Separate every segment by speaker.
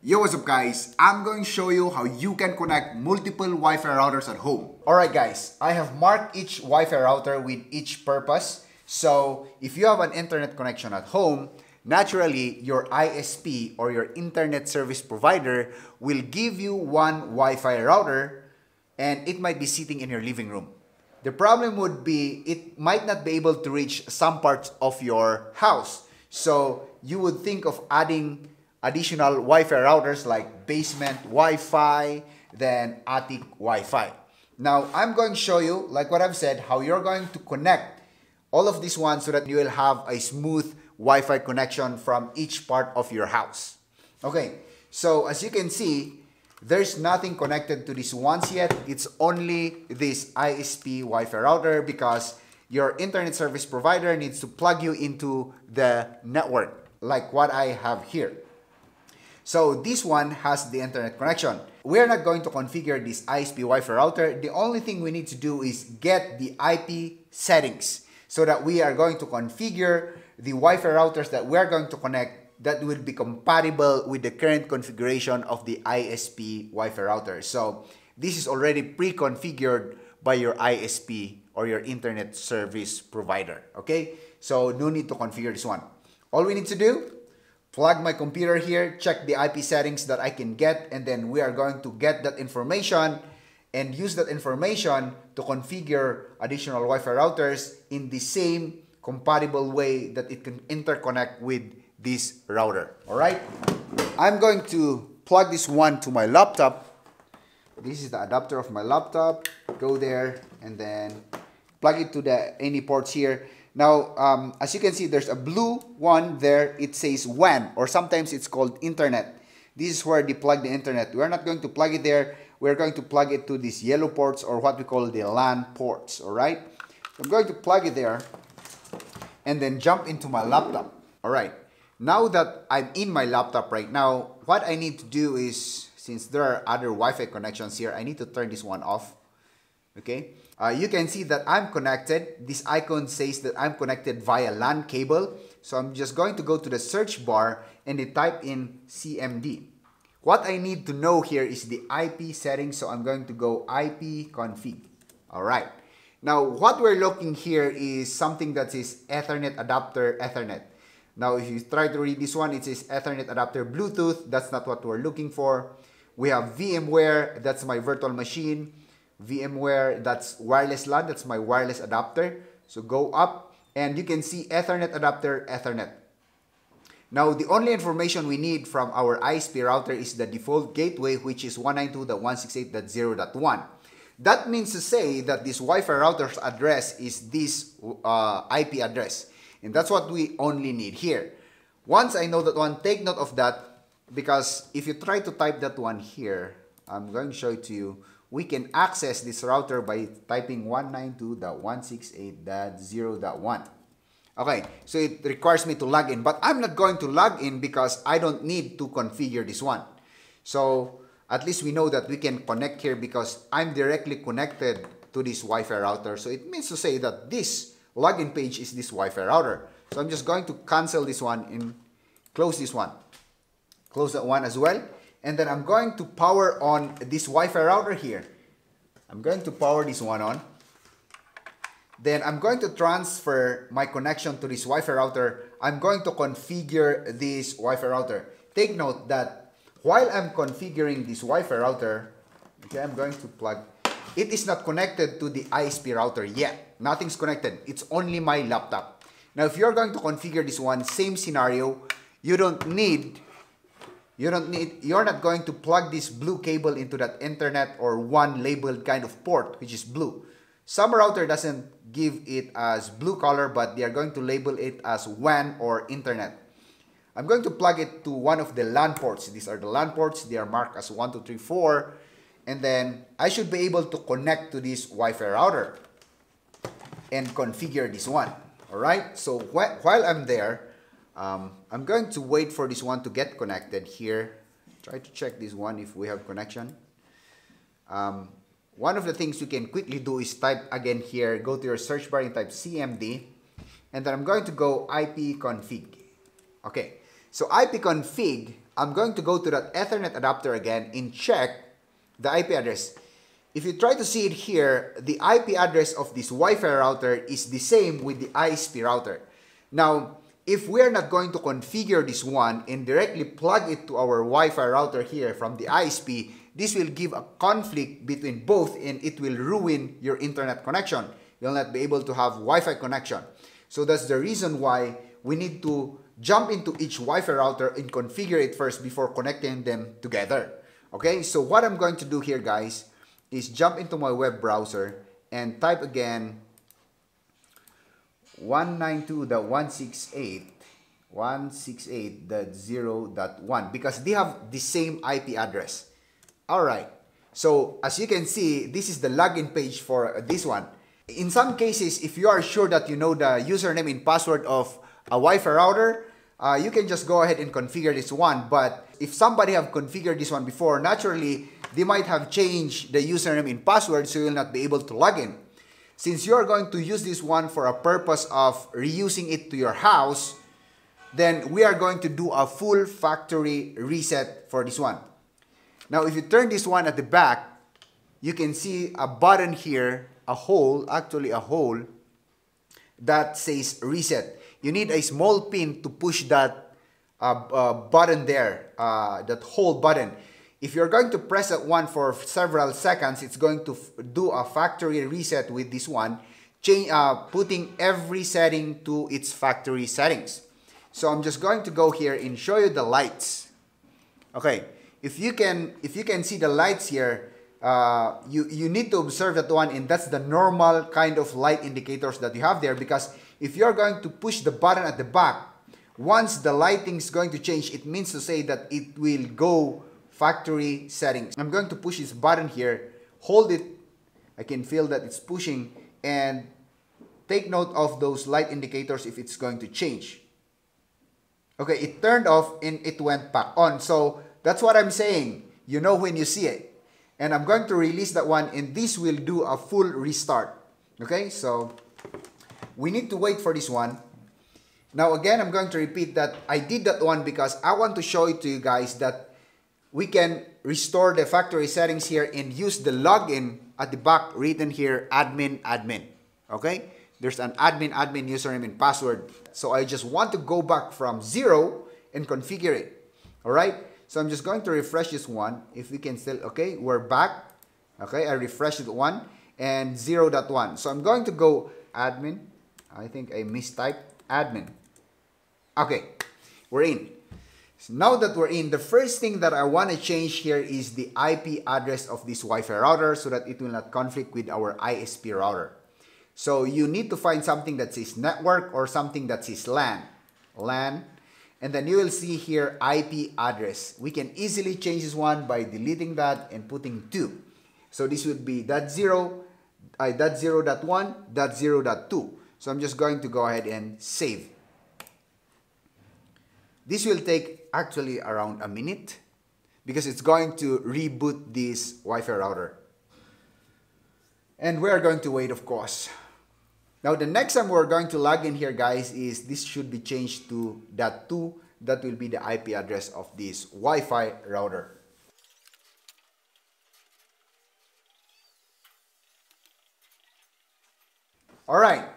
Speaker 1: Yo, what's up guys? I'm going to show you how you can connect multiple Wi-Fi routers at home. Alright guys, I have marked each Wi-Fi router with each purpose. So if you have an internet connection at home, naturally your ISP or your internet service provider will give you one Wi-Fi router and it might be sitting in your living room. The problem would be it might not be able to reach some parts of your house. So you would think of adding additional Wi-Fi routers like basement Wi-Fi, then attic Wi-Fi. Now, I'm going to show you, like what I've said, how you're going to connect all of these ones so that you will have a smooth Wi-Fi connection from each part of your house. Okay, so as you can see, there's nothing connected to these ones yet. It's only this ISP Wi-Fi router because your internet service provider needs to plug you into the network like what I have here. So this one has the internet connection. We're not going to configure this ISP Wi-Fi router. The only thing we need to do is get the IP settings so that we are going to configure the Wi-Fi routers that we're going to connect that will be compatible with the current configuration of the ISP Wi-Fi router. So this is already pre-configured by your ISP or your internet service provider. Okay, so no need to configure this one. All we need to do plug my computer here, check the IP settings that I can get, and then we are going to get that information and use that information to configure additional Wi-Fi routers in the same compatible way that it can interconnect with this router. All right? I'm going to plug this one to my laptop. This is the adapter of my laptop. Go there and then plug it to the any ports here. Now, um, as you can see, there's a blue one there. It says WAN, or sometimes it's called internet. This is where they plug the internet. We're not going to plug it there. We're going to plug it to these yellow ports, or what we call the LAN ports, all right? I'm going to plug it there, and then jump into my laptop. All right, now that I'm in my laptop right now, what I need to do is, since there are other Wi-Fi connections here, I need to turn this one off, okay? Uh, you can see that I'm connected. This icon says that I'm connected via LAN cable. So I'm just going to go to the search bar and type in CMD. What I need to know here is the IP settings. So I'm going to go IP config. All right. Now, what we're looking here is something that says Ethernet adapter Ethernet. Now, if you try to read this one, it says Ethernet adapter Bluetooth. That's not what we're looking for. We have VMware. That's my virtual machine. VMware, that's wireless LAN, that's my wireless adapter. So go up and you can see Ethernet adapter, Ethernet. Now, the only information we need from our ISP router is the default gateway, which is 192.168.0.1. That means to say that this Wi-Fi router's address is this uh, IP address. And that's what we only need here. Once I know that one, take note of that because if you try to type that one here, I'm going to show it to you we can access this router by typing 192.168.0.1. Okay, so it requires me to log in, but I'm not going to log in because I don't need to configure this one. So at least we know that we can connect here because I'm directly connected to this Wi-Fi router. So it means to say that this login page is this Wi-Fi router. So I'm just going to cancel this one and close this one. Close that one as well and then I'm going to power on this Wi-Fi router here. I'm going to power this one on. Then I'm going to transfer my connection to this Wi-Fi router. I'm going to configure this Wi-Fi router. Take note that while I'm configuring this Wi-Fi router, okay, I'm going to plug, it is not connected to the ISP router yet. Nothing's connected. It's only my laptop. Now, if you're going to configure this one, same scenario, you don't need you don't need, you're not going to plug this blue cable into that internet or one labeled kind of port, which is blue. Some router doesn't give it as blue color, but they are going to label it as WAN or internet. I'm going to plug it to one of the LAN ports. These are the LAN ports. They are marked as 1, 2, 3, 4. And then I should be able to connect to this Wi-Fi router and configure this one. All right. So wh while I'm there, um, I'm going to wait for this one to get connected here. Try to check this one if we have connection. Um, one of the things you can quickly do is type again here, go to your search bar and type CMD. And then I'm going to go IP config. Okay, so IP config I'm going to go to that Ethernet adapter again and check the IP address. If you try to see it here, the IP address of this Wi-Fi router is the same with the ISP router. Now, if we're not going to configure this one and directly plug it to our Wi-Fi router here from the ISP, this will give a conflict between both and it will ruin your internet connection. You'll not be able to have Wi-Fi connection. So that's the reason why we need to jump into each Wi-Fi router and configure it first before connecting them together. Okay, so what I'm going to do here guys is jump into my web browser and type again 192.168.168.0.1 because they have the same IP address. Alright, so as you can see, this is the login page for this one. In some cases, if you are sure that you know the username and password of a Wi-Fi router, uh, you can just go ahead and configure this one. But if somebody have configured this one before, naturally, they might have changed the username and password so you'll not be able to log in. Since you're going to use this one for a purpose of reusing it to your house, then we are going to do a full factory reset for this one. Now, if you turn this one at the back, you can see a button here, a hole, actually a hole, that says reset. You need a small pin to push that uh, uh, button there, uh, that hole button. If you're going to press that one for several seconds, it's going to do a factory reset with this one, change, uh, putting every setting to its factory settings. So I'm just going to go here and show you the lights. Okay, if you can, if you can see the lights here, uh, you, you need to observe that one and that's the normal kind of light indicators that you have there because if you're going to push the button at the back, once the lighting is going to change, it means to say that it will go factory settings. I'm going to push this button here, hold it, I can feel that it's pushing, and take note of those light indicators if it's going to change. Okay, it turned off and it went back on. So that's what I'm saying. You know when you see it. And I'm going to release that one and this will do a full restart. Okay, so we need to wait for this one. Now again, I'm going to repeat that I did that one because I want to show it to you guys that we can restore the factory settings here and use the login at the back written here admin admin okay? There's an admin admin username and password. So I just want to go back from zero and configure it all right? So I'm just going to refresh this one if we can still okay? We're back okay? I refreshed it one and 0.1 so I'm going to go admin. I think I mistyped admin. Okay we're in now that we're in, the first thing that I want to change here is the IP address of this Wi-Fi router so that it will not conflict with our ISP router. So you need to find something that says network or something that says LAN. LAN. And then you will see here IP address. We can easily change this one by deleting that and putting 2. So this would be that 0, uh, that 0 dot 1, that 0 dot 2. So I'm just going to go ahead and save. This will take actually around a minute because it's going to reboot this Wi-Fi router. And we're going to wait, of course. Now, the next time we're going to log in here, guys, is this should be changed to that 2. That will be the IP address of this Wi-Fi router. All right,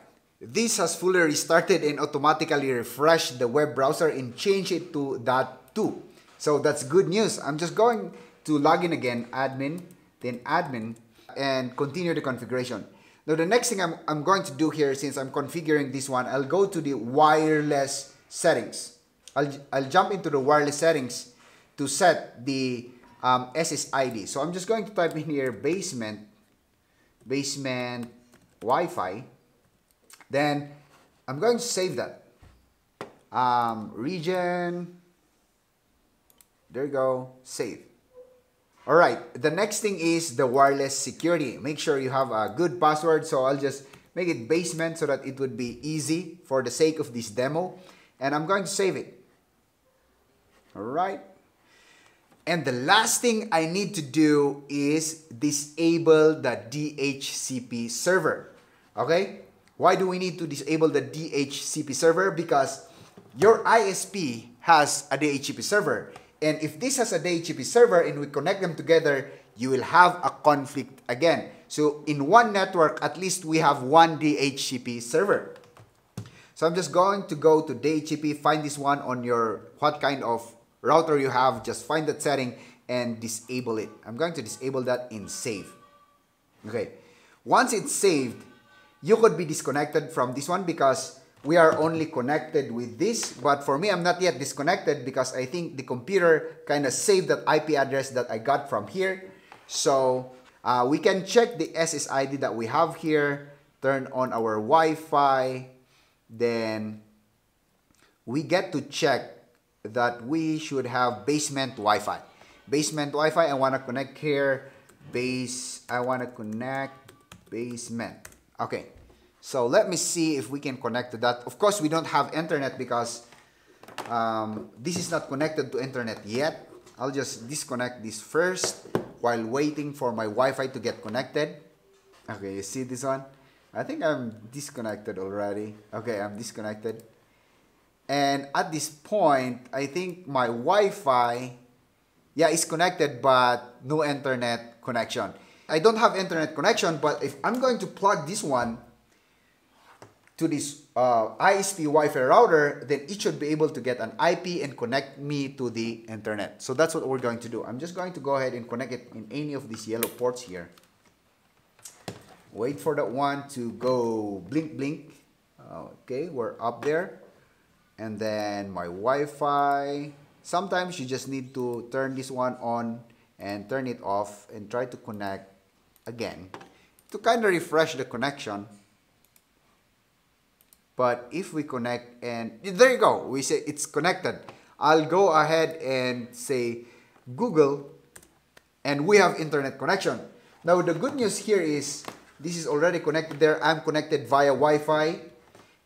Speaker 1: this has fully restarted and automatically refreshed the web browser and changed it to that too. So that's good news. I'm just going to log in again, admin, then admin, and continue the configuration. Now the next thing I'm, I'm going to do here, since I'm configuring this one, I'll go to the wireless settings. I'll, I'll jump into the wireless settings to set the um, SSID. So I'm just going to type in here basement, basement Wi-Fi. Then I'm going to save that. Um, region, there you go, save. All right, the next thing is the wireless security. Make sure you have a good password. So I'll just make it basement so that it would be easy for the sake of this demo. And I'm going to save it. All right. And the last thing I need to do is disable the DHCP server. Okay? Why do we need to disable the DHCP server? Because your ISP has a DHCP server And if this has a DHCP server and we connect them together, you will have a conflict again. So in one network, at least we have one DHCP server. So I'm just going to go to DHCP, find this one on your, what kind of router you have, just find that setting and disable it. I'm going to disable that in save. Okay. Once it's saved, you could be disconnected from this one because we are only connected with this. But for me, I'm not yet disconnected because I think the computer kind of saved that IP address that I got from here. So uh, we can check the SSID that we have here, turn on our Wi-Fi, then we get to check that we should have basement Wi-Fi. Basement Wi-Fi, I want to connect here. Base, I want to connect basement. Okay, so let me see if we can connect to that. Of course, we don't have internet because um, this is not connected to internet yet. I'll just disconnect this first while waiting for my Wi-Fi to get connected. Okay, you see this one? I think I'm disconnected already. Okay, I'm disconnected. And at this point, I think my Wi-Fi, yeah, is connected, but no internet connection. I don't have internet connection, but if I'm going to plug this one to this uh, ISP Wi-Fi router, then it should be able to get an IP and connect me to the internet. So that's what we're going to do. I'm just going to go ahead and connect it in any of these yellow ports here. Wait for that one to go blink blink. Okay, we're up there and then my Wi-Fi. Sometimes you just need to turn this one on and turn it off and try to connect again to kind of refresh the connection. But if we connect and there you go, we say it's connected. I'll go ahead and say Google and we have internet connection. Now the good news here is this is already connected there. I'm connected via Wi-Fi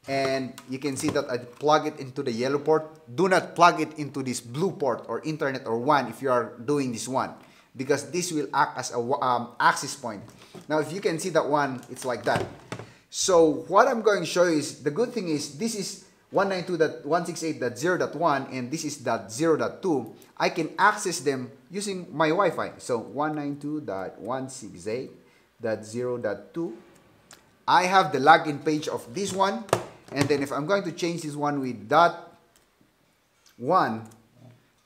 Speaker 1: and you can see that I plug it into the yellow port. Do not plug it into this blue port or internet or one if you are doing this one because this will act as a um, access point. Now if you can see that one, it's like that. So what I'm going to show you is, the good thing is this is 192.168.0.1 and this is .0.2. I can access them using my Wi-Fi. So 192.168.0.2. I have the login page of this one and then if I'm going to change this one with dot one,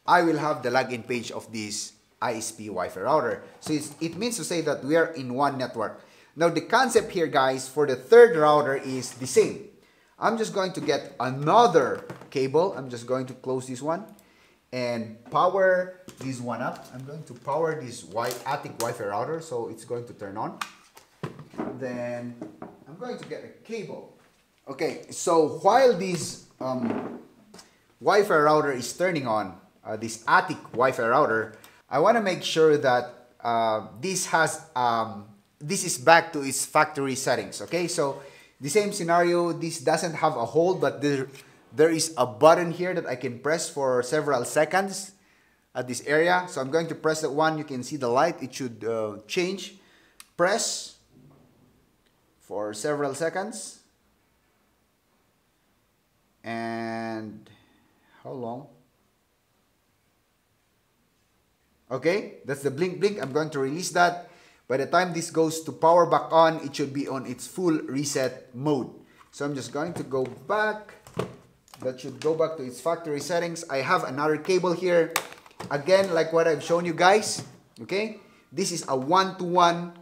Speaker 1: I will have the login page of this ISP Wi-Fi router. So it means to say that we are in one network. Now the concept here guys for the third router is the same. I'm just going to get another cable. I'm just going to close this one and power this one up. I'm going to power this attic Wi-Fi router so it's going to turn on. Then I'm going to get a cable. Okay, so while this um, Wi-Fi router is turning on, uh, this attic Wi-Fi router, I want to make sure that uh, this has um, this is back to its factory settings. Okay, so the same scenario, this doesn't have a hold, but there there is a button here that I can press for several seconds at this area. So I'm going to press that one. You can see the light. It should uh, change. Press for several seconds and how long? Okay, that's the blink blink. I'm going to release that. By the time this goes to power back on, it should be on its full reset mode. So I'm just going to go back. That should go back to its factory settings. I have another cable here. Again, like what I've shown you guys. Okay, this is a one-to-one -one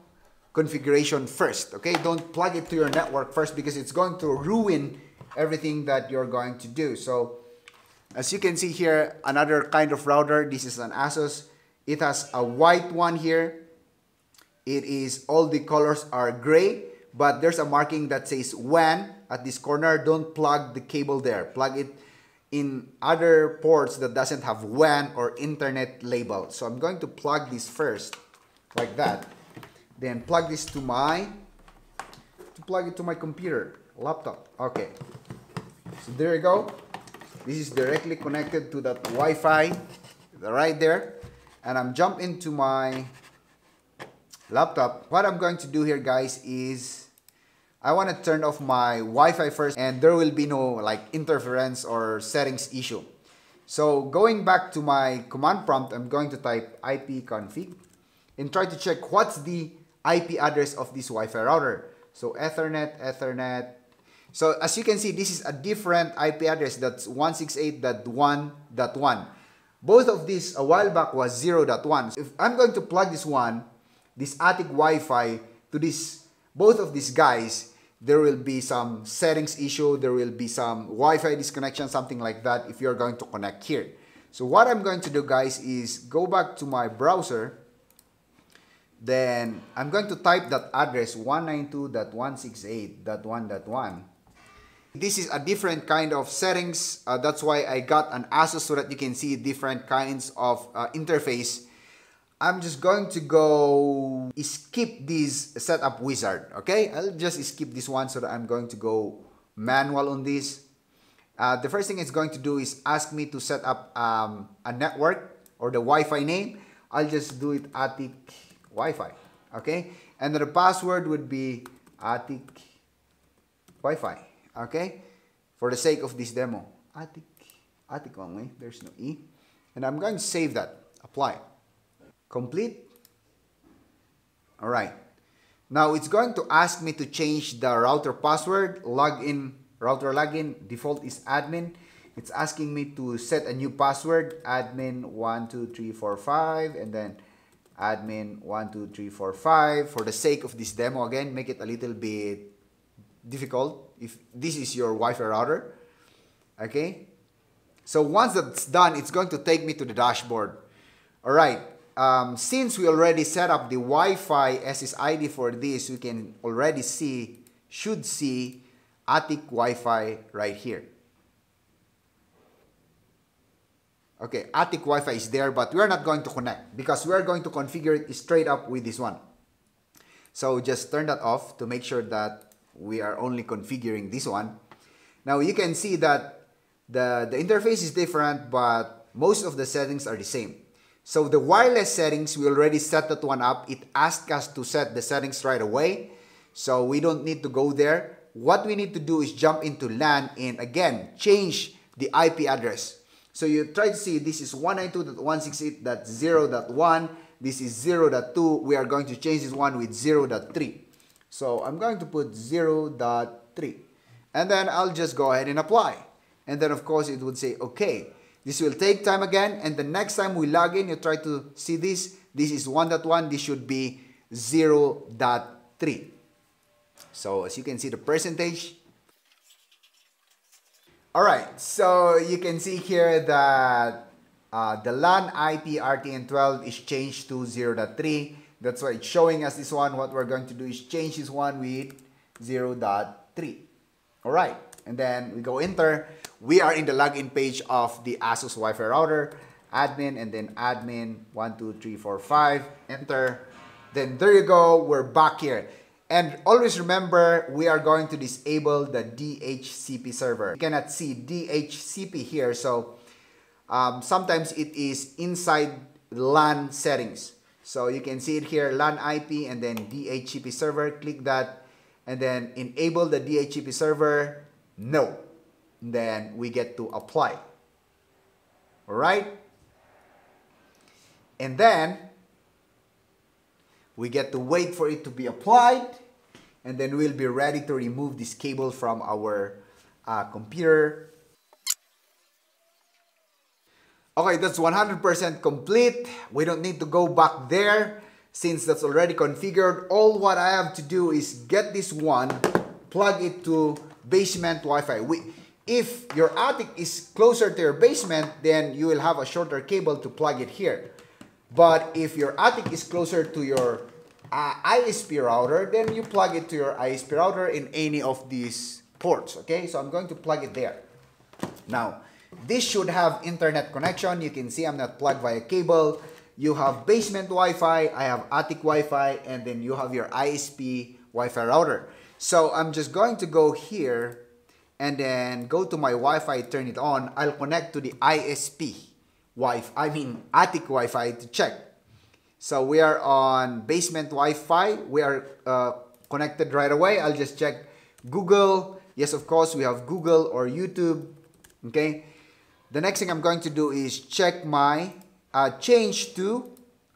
Speaker 1: configuration first. Okay, don't plug it to your network first because it's going to ruin everything that you're going to do. So as you can see here, another kind of router. This is an Asus. It has a white one here. It is, all the colors are gray, but there's a marking that says WAN at this corner. Don't plug the cable there. Plug it in other ports that doesn't have WAN or internet label. So I'm going to plug this first, like that. Then plug this to my, to plug it to my computer, laptop. Okay. So there you go. This is directly connected to that Wi-Fi right there. And I'm jump into my laptop. What I'm going to do here guys is I want to turn off my Wi-Fi first and there will be no like interference or settings issue. So going back to my command prompt, I'm going to type ipconfig and try to check what's the IP address of this Wi-Fi router. So Ethernet, Ethernet. So as you can see, this is a different IP address that's 168.1.1. Both of these a while back was 0.1. So if I'm going to plug this one, this attic Wi-Fi to this, both of these guys, there will be some settings issue, there will be some Wi-Fi disconnection, something like that if you're going to connect here. So what I'm going to do guys is go back to my browser, then I'm going to type that address 192.168.1.1. This is a different kind of settings. Uh, that's why I got an ASUS so that you can see different kinds of uh, interface I'm just going to go skip this setup wizard, okay? I'll just skip this one so that I'm going to go manual on this. Uh, the first thing it's going to do is ask me to set up um, a network or the Wi-Fi name. I'll just do it Attic Wi-Fi, okay? And the password would be Attic Wi-Fi, okay? For the sake of this demo, Attic, Attic only, there's no E. And I'm going to save that, apply. Complete? All right. Now it's going to ask me to change the router password, login, router login, default is admin. It's asking me to set a new password, admin12345, and then admin12345. For the sake of this demo, again, make it a little bit difficult if this is your Wi-Fi router. Okay? So once that's done, it's going to take me to the dashboard. All right um, since we already set up the Wi-Fi SSID for this, we can already see, should see Attic Wi-Fi right here. Okay, Attic Wi-Fi is there, but we're not going to connect because we're going to configure it straight up with this one. So just turn that off to make sure that we are only configuring this one. Now you can see that the, the interface is different, but most of the settings are the same. So the wireless settings, we already set that one up. It asked us to set the settings right away. So we don't need to go there. What we need to do is jump into LAN and again, change the IP address. So you try to see this is 192.168.0.1. This is 0.2. We are going to change this one with 0.3. So I'm going to put 0.3. And then I'll just go ahead and apply. And then of course it would say, okay, this will take time again and the next time we log in, you try to see this. This is 1.1, this should be 0.3. So as you can see the percentage. Alright, so you can see here that uh, the LAN IP RTN12 is changed to 0.3. That's why it's showing us this one. What we're going to do is change this one with 0 0.3. Alright, and then we go enter we are in the login page of the Asus Wi-Fi router, admin, and then admin 12345, enter. Then there you go, we're back here. And always remember, we are going to disable the DHCP server. You cannot see DHCP here, so um, sometimes it is inside LAN settings. So you can see it here, LAN IP and then DHCP server. Click that and then enable the DHCP server. No then we get to apply. All right? And then we get to wait for it to be applied and then we'll be ready to remove this cable from our uh, computer. Okay, that's 100% complete. We don't need to go back there since that's already configured. All what I have to do is get this one, plug it to basement Wi-Fi. We, if your attic is closer to your basement, then you will have a shorter cable to plug it here. But if your attic is closer to your uh, ISP router, then you plug it to your ISP router in any of these ports, okay? So I'm going to plug it there. Now, this should have internet connection. You can see I'm not plugged via cable. You have basement Wi-Fi, I have attic Wi-Fi, and then you have your ISP Wi-Fi router. So I'm just going to go here and then go to my Wi-Fi, turn it on, I'll connect to the ISP Wi-Fi, I mean attic Wi-Fi to check. So we are on basement Wi-Fi. We are uh, connected right away. I'll just check Google. Yes, of course, we have Google or YouTube. Okay. The next thing I'm going to do is check my uh, change to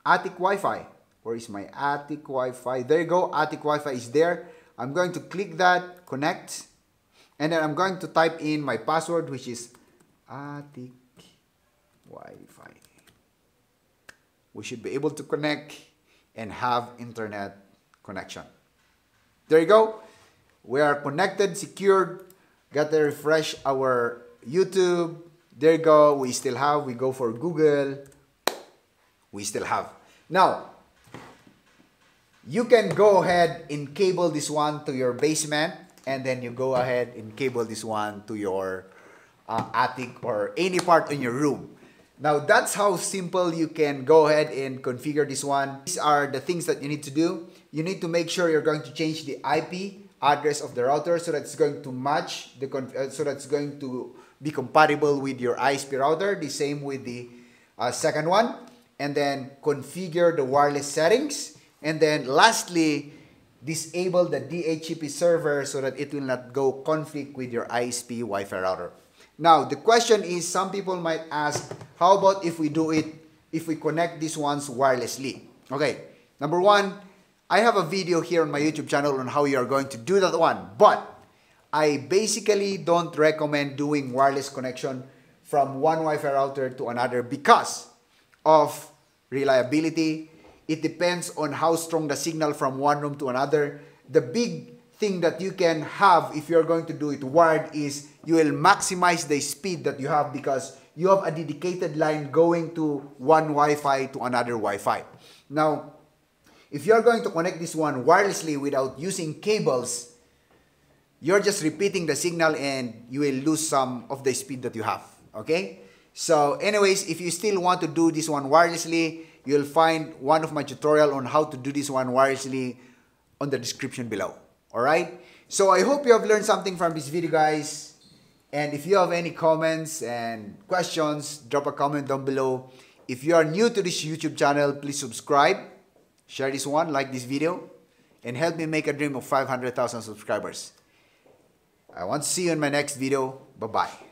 Speaker 1: attic Wi-Fi. Where is my attic Wi-Fi? There you go, attic Wi-Fi is there. I'm going to click that, connect, and then I'm going to type in my password, which is attic Wi-Fi. We should be able to connect and have internet connection. There you go. We are connected, secured. Got to refresh our YouTube. There go. We still have. We go for Google. We still have. Now, you can go ahead and cable this one to your basement and then you go ahead and cable this one to your uh, attic or any part in your room. Now that's how simple you can go ahead and configure this one. These are the things that you need to do. You need to make sure you're going to change the IP address of the router so that's going to match the uh, so that's going to be compatible with your ISP router. The same with the uh, second one. And then configure the wireless settings and then lastly, disable the DHCP server so that it will not go conflict with your ISP Wi-Fi router. Now, the question is, some people might ask, how about if we do it, if we connect these ones wirelessly? Okay, number one, I have a video here on my YouTube channel on how you are going to do that one, but I basically don't recommend doing wireless connection from one Wi-Fi router to another because of reliability, it depends on how strong the signal from one room to another. The big thing that you can have if you're going to do it wired is you will maximize the speed that you have because you have a dedicated line going to one Wi-Fi to another Wi-Fi. Now, if you're going to connect this one wirelessly without using cables, you're just repeating the signal and you will lose some of the speed that you have. Okay? So anyways, if you still want to do this one wirelessly, you'll find one of my tutorial on how to do this one wirelessly on the description below. Alright? So I hope you have learned something from this video guys. And if you have any comments and questions, drop a comment down below. If you are new to this YouTube channel, please subscribe, share this one, like this video, and help me make a dream of 500,000 subscribers. I want to see you in my next video. Bye-bye.